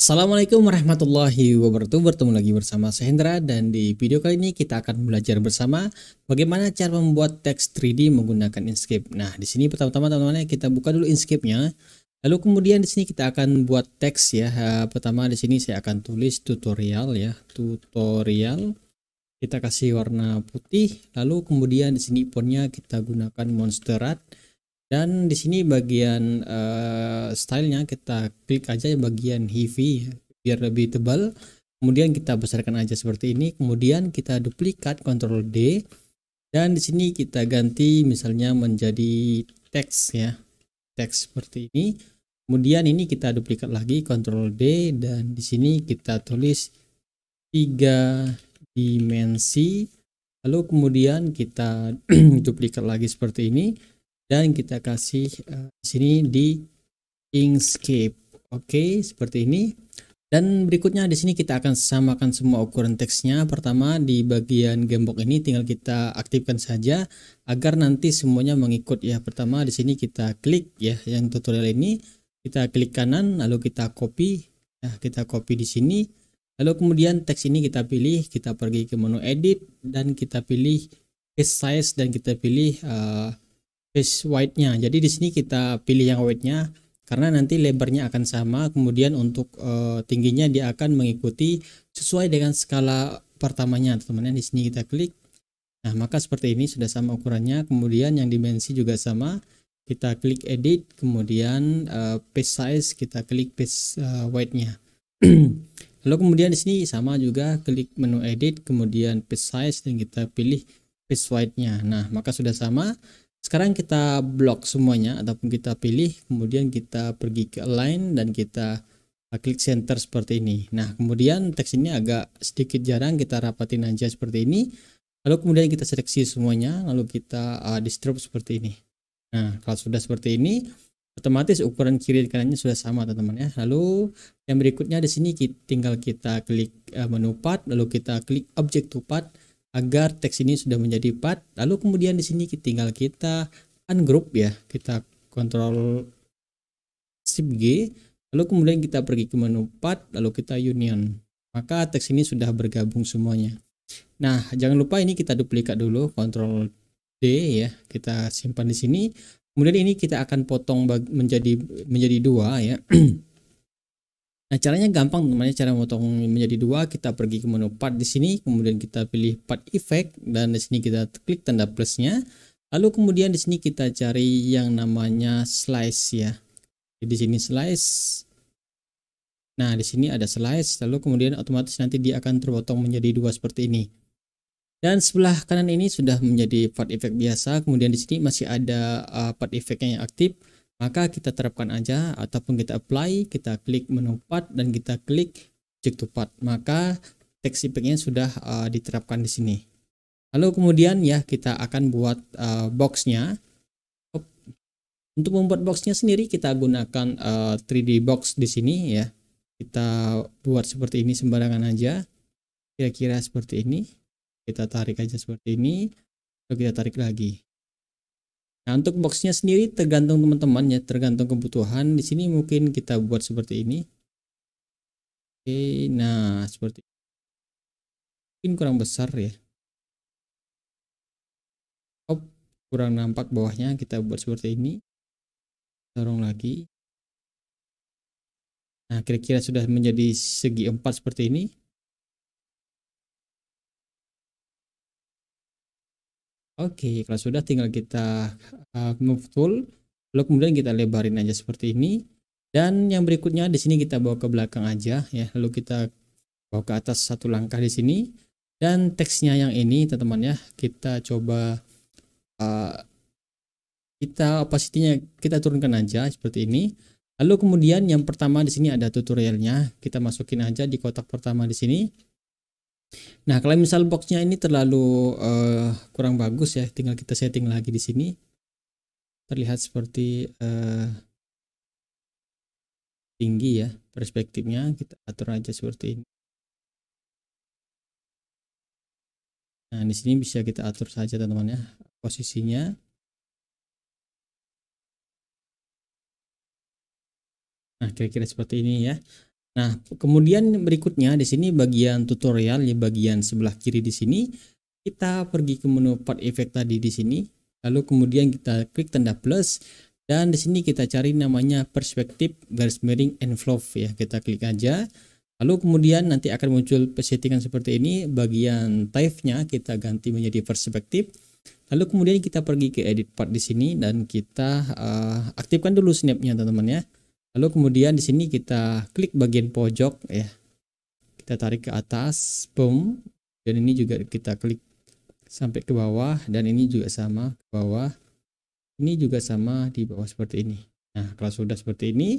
Assalamualaikum warahmatullahi wabarakatuh. Bertemu lagi bersama saya Hendra. Dan di video kali ini kita akan belajar bersama Bagaimana cara membuat teks 3D menggunakan Inkscape. Nah di sini pertama-tama teman-teman kita buka dulu Inkscape-nya. Lalu kemudian di sini kita akan buat teks ya. Pertama di sini saya akan tulis tutorial ya. Tutorial. Kita kasih warna putih. Lalu kemudian di sini fontnya kita gunakan Monsterrat dan di sini bagian uh, stylenya kita klik aja bagian heavy biar lebih tebal. Kemudian kita besarkan aja seperti ini. Kemudian kita duplikat Ctrl D. Dan di sini kita ganti misalnya menjadi teks ya teks seperti ini. Kemudian ini kita duplikat lagi Ctrl D. Dan di sini kita tulis tiga dimensi. Lalu kemudian kita duplikat lagi seperti ini dan kita kasih uh, sini di Inkscape. Oke, okay, seperti ini. Dan berikutnya di sini kita akan samakan semua ukuran teksnya. Pertama di bagian gembok ini tinggal kita aktifkan saja agar nanti semuanya mengikut ya. Pertama di sini kita klik ya yang tutorial ini kita klik kanan lalu kita copy ya kita copy di sini. Lalu kemudian teks ini kita pilih, kita pergi ke menu edit dan kita pilih size dan kita pilih uh, face white-nya. Jadi di sini kita pilih yang white-nya karena nanti lebarnya akan sama, kemudian untuk uh, tingginya dia akan mengikuti sesuai dengan skala pertamanya, teman-teman. Di sini kita klik. Nah, maka seperti ini sudah sama ukurannya. Kemudian yang dimensi juga sama. Kita klik edit, kemudian uh, page size kita klik page uh, white-nya. Lalu kemudian di sini sama juga klik menu edit, kemudian page size dan kita pilih page white-nya. Nah, maka sudah sama. Sekarang kita blok semuanya ataupun kita pilih, kemudian kita pergi ke align dan kita klik center seperti ini. Nah, kemudian teks ini agak sedikit jarang kita rapatin aja seperti ini. Lalu kemudian kita seleksi semuanya, lalu kita uh, distribute seperti ini. Nah, kalau sudah seperti ini, otomatis ukuran kiri dan kanannya sudah sama teman-teman ya. Lalu yang berikutnya di sini tinggal kita klik uh, menu path, lalu kita klik object to path agar teks ini sudah menjadi part lalu kemudian di sini tinggal kita ungroup ya kita kontrol shift G lalu kemudian kita pergi ke menu part lalu kita union. Maka teks ini sudah bergabung semuanya. Nah jangan lupa ini kita duplikat dulu kontrol D ya kita simpan di sini. Kemudian ini kita akan potong menjadi menjadi dua ya Nah, caranya gampang teman-teman. Cara memotong menjadi dua, kita pergi ke menu part di sini, kemudian kita pilih part effect dan di sini kita klik tanda plusnya. Lalu kemudian di sini kita cari yang namanya slice ya. Di sini slice. Nah, di sini ada slice, lalu kemudian otomatis nanti dia akan terpotong menjadi dua seperti ini. Dan sebelah kanan ini sudah menjadi part effect biasa, kemudian di sini masih ada uh, part effectnya yang aktif maka kita terapkan aja ataupun kita apply kita klik menu part dan kita klik check to part. Maka text effectnya sudah uh, diterapkan di sini. Lalu kemudian ya kita akan buat uh, boxnya. Untuk membuat boxnya sendiri kita gunakan uh, 3D box di sini ya. Kita buat seperti ini sembarangan aja. Kira-kira seperti ini. Kita tarik aja seperti ini. Lalu kita tarik lagi Nah, untuk boxnya sendiri tergantung teman-teman ya, tergantung kebutuhan. Di sini mungkin kita buat seperti ini. Oke, nah seperti mungkin kurang besar ya. Oh, kurang nampak bawahnya. Kita buat seperti ini. Dorong lagi. Nah, kira-kira sudah menjadi segi empat seperti ini. Oke, kalau sudah tinggal kita uh, move tool, lalu kemudian kita lebarin aja seperti ini. Dan yang berikutnya di sini kita bawa ke belakang aja ya, lalu kita bawa ke atas satu langkah di sini. Dan teksnya yang ini teman-teman ya, kita coba uh, kita opacity-nya kita turunkan aja seperti ini. Lalu kemudian yang pertama di sini ada tutorialnya, kita masukin aja di kotak pertama di sini. Nah, kalau misal boxnya ini terlalu uh, kurang bagus ya, tinggal kita setting lagi di sini. Terlihat seperti uh, tinggi ya perspektifnya, kita atur aja seperti ini. Nah, di sini bisa kita atur saja teman-teman ya posisinya. Nah, kira-kira seperti ini ya. Nah, kemudian berikutnya di sini bagian tutorial di bagian sebelah kiri di sini kita pergi ke menu part effect tadi di sini. Lalu kemudian kita klik tanda plus dan di sini kita cari namanya perspektif garis miring envelope ya. Kita klik aja. Lalu kemudian nanti akan muncul settingan seperti ini. Bagian type-nya kita ganti menjadi perspektif. Lalu kemudian kita pergi ke edit part di sini dan kita uh, aktifkan dulu snapnya teman-teman ya. Lalu kemudian di sini kita klik bagian pojok ya. Kita tarik ke atas, boom. Dan ini juga kita klik sampai ke bawah dan ini juga sama ke bawah. Ini juga sama di bawah seperti ini. Nah, kalau sudah seperti ini,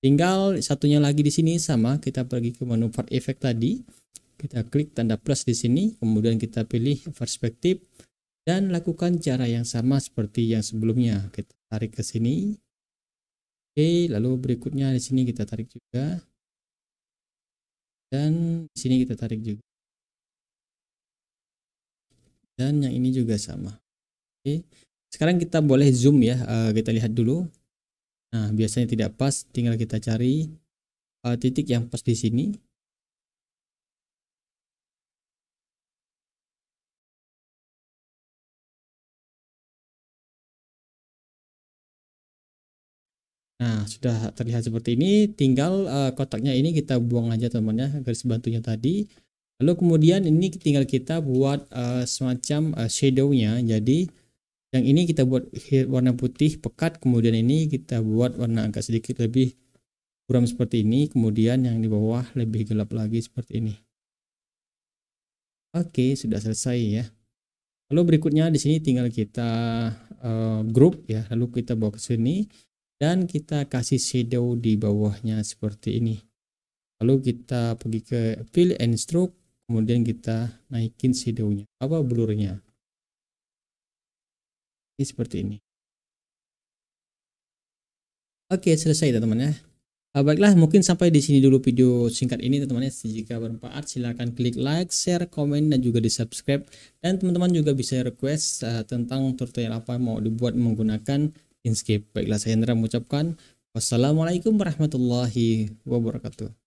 tinggal satunya lagi di sini sama kita pergi ke menu part effect tadi. Kita klik tanda plus di sini, kemudian kita pilih perspektif dan lakukan cara yang sama seperti yang sebelumnya. Kita tarik ke sini, Oke, lalu berikutnya di sini kita tarik juga. Dan di sini kita tarik juga. Dan yang ini juga sama. Oke. Sekarang kita boleh zoom ya. Uh, kita lihat dulu. Nah, biasanya tidak pas, tinggal kita cari uh, titik yang pas di sini. Nah, sudah terlihat seperti ini, tinggal uh, kotaknya ini kita buang aja teman-teman ya, garis bantunya tadi. Lalu kemudian ini tinggal kita buat uh, semacam uh, shadownya. Jadi yang ini kita buat warna putih pekat, kemudian ini kita buat warna agak sedikit lebih buram seperti ini, kemudian yang di bawah lebih gelap lagi seperti ini. Oke, sudah selesai ya. Lalu berikutnya di sini tinggal kita uh, group ya, lalu kita bawa ke sini dan kita kasih shadow di bawahnya seperti ini lalu kita pergi ke fill and stroke kemudian kita naikin shadownya apa blurnya ini seperti ini oke selesai teman-teman ya Uh, baiklah, mungkin sampai di sini dulu video singkat ini teman-teman. Jika bermanfaat silahkan klik like, share, komen, dan juga di subscribe. Dan teman-teman juga bisa request uh, tentang tutorial apa mau dibuat menggunakan Inkscape. Baiklah saya Hendra mengucapkan wassalamualaikum warahmatullahi wabarakatuh.